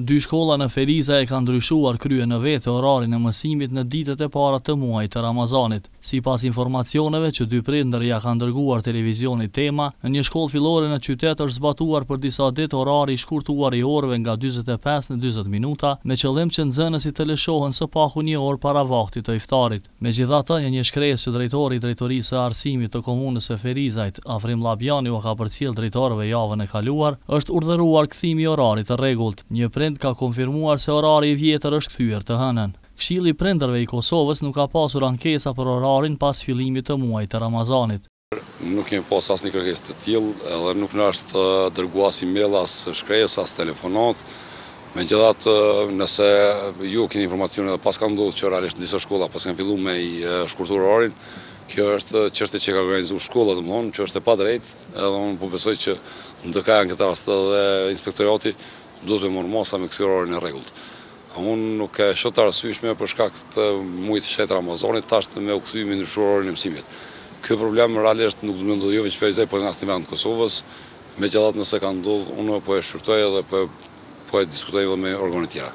Dy shkolla në Ferizaj e kanë ndryshuar kryenëvete orarin e mësimit në ditët e para të muajit të Ramazanit. Sipas informacioneve që dy prindër ia kanë dërguar televizionit Tema, në një shkollë fillore në qytet është zbatuar për disa ditë orari i shkurtuar i orëve nga dyzet e pesë në dyzet minuta, me qëllim që nxënësit të lëshohen së paku një orë para vaktit të iftarit. Megjithatë, në një shkresë që drejtori i Drejtorisë së Arsimit të Komunës së Ferizajt, Afrim Llabjani ua ka përcjellë drejtorëve javën e kaluar, është urdhëruar kthimi i orarit të rregullt. Një prind ka konfirmuar se orari i vjetër është kthyer të hënën. Këshilli i Prindërve i Kosovës nuk ka pasur ankesa për orarin pas fillimit të muajit të Ramazanit. Nuk kemi pas asnjë kërkesë të tillë, edhe nuk na është dërgu as e-mail, as shkresë, as telefonatë. Megjithatë, nëse ju keni informacione edhe paska ndodhë që realisht në disa shkolla paskan fillu me e shkurtu orarin, kjo është çështje që ka organizu shkolla domethënë, që është e padrejtë, edhe unë po besoj që në këtë rast edhe inspektorati duhet me marrë masa me kthy orarin e rregullt. Unë nuk e shoh të arsyeshme për shkak të muajit të shenjtë të Ramazanit tash me u kthy me ndryshu orarin e mësimit. Ky problem realisht nuk do të ndodhë jo veç Ferizaj por edhe në asnjë vend të Kosovës. Megjithatë nëse ka ndodhë unë po e shqyrtoj edhe po e po e diskutoj edhe me organet tjera.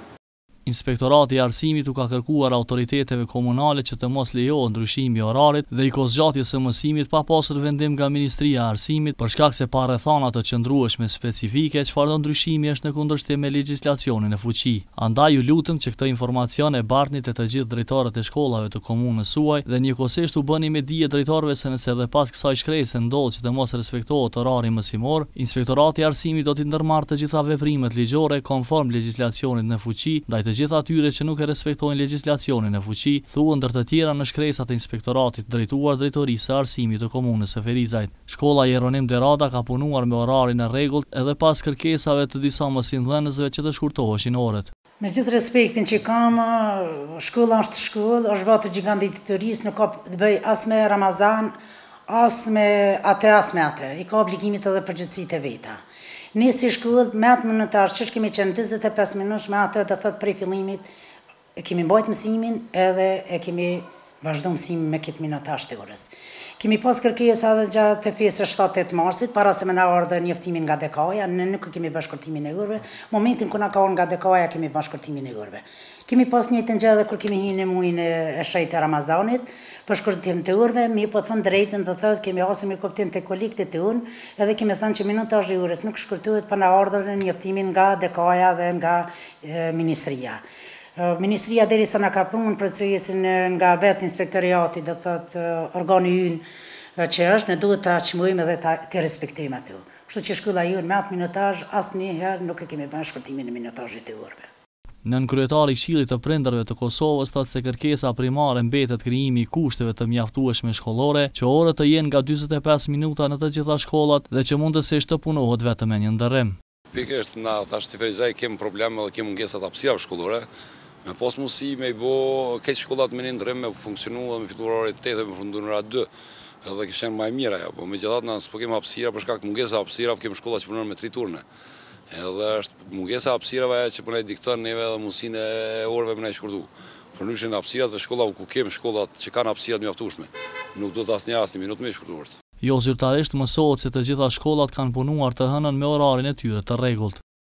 Inspektorati i Arsimit u ka kërkuar autoriteteve komunale që të mos lejohet ndryshimi i orarit dhe i kohëzgjatjes së mësimit pa pasur vendim nga Ministria e Arsimit për shkak se pa rrethana të qëndrueshme specifike çfarëdo ndryshimi është në kundërshtim me legjislacionin në fuqi. Andaj ju lutem që këtë informacion e bartni te të gjithë drejtorët e shkollave të komunës suaj dhe njëkohësisht u bëni me dije drejtorëve se nëse edhe pas kësaj shkrese ndodh që të mos respektohet orari mësimor, Inspektorati i Arsimit do t'i ndërmarrë të gjitha veprimet ligjore konform legjislacionit në fuqi ndaj të gjithë atyre që nuk e respektojnë legjislacionin në fuqi, thuhet ndër të tjera në shkresat e Inspektoratit drejtuar Drejtorisë së Arsimit të komunës së Ferizajt. Shkolla Jeronim de Rada ka punuar me orarin e rregullt edhe pas kërkesave të disa mësimdhënësve që të shkurtoheshin orët. Me gjithë respektin që kam, shkolla është shkollë, është vatër gjigante e diturisë, nuk ka të bëjë as me Ramazan, as me atë, as me atë. I ka obligimet edhe përgjegjësitë e veta. Ne si shkollë, me atë minutazh që kemi qenë dyzet e pesë minutsh, me atë do të thotë prej fillimit E kemi mbajt mësimin edhe e kemi vazhdu mësimin me këtë minutazh të orës. Kemi pas kërkesa edhe gjatë të festës shtatë tetë marsit, para se me na ardhë njoftimi nga DK-ja, ne nuk e kemi ba shkurtimin e orëve, momentin kur na ka ardhë nga DK-ja e kemi ba shkurtimin e orëve. Kemi pas njëjtën gjë edhe kur kemi hi në muajin e shenjtë të Ramazanit, për shkurtim të orëve, mirëpo thënë drejtën do thotë kemi hasur mirëkuptim te kolegët tonë edhe kemi thënë që minutazhi i orës nuk shkurtohet pa na ardhur njoftimi nga DK-ja dhe nga ministria. Ministria derisa na ka prunë procesin nga vetë inspektoriati, do të thotë organi ynë që është, ne duhet ta çmojmë edhe t'i respektojmë atë. Kështu që shkolla jonë me at minutazh asnjëherë nuk e kemi bënë shkurtimin e minutazhit të orëve. Nënkryetari i Këshillit të Prindërve të Kosovës thotë se kërkesa primare mbetet krijimi i kushteve të mjaftueshme shkollore, që orët të jenë nga dyzet e pesë minuta në të gjitha shkollat dhe që mundësisht të punohet vetëm me një ndërrim. Pikërisht na tash si Ferizaj kemi probleme edhe kemi mungesa të hapësirave shkollore, me pas mundësi me i bo krejt shkollat me një ndrrim me funksionu dhe me fillu në ora 8 dhe me përfundu në ora 2. Edhe kish qenë ma e mira ajo, po megjithatë na s'po kemi hapësira për shkak të mungesës së hapësirave, kemi shkolla që punojnë me 3 turne. Edhe është mungesa e hapësirave ajo që po na i dikton neve edhe mundësinë e orëve për me na i shkurtu. Përndryshe në hapësirat e shkollave ku kemi shkollat që kanë hapësira të mjaftueshme, nuk duhet asnjëherë asnjë minutë me i shkurtu orët. Jozyrtarisht mësohet se të gjitha shkollat kanë punuar të hënën me orarin e tyre të rregullt.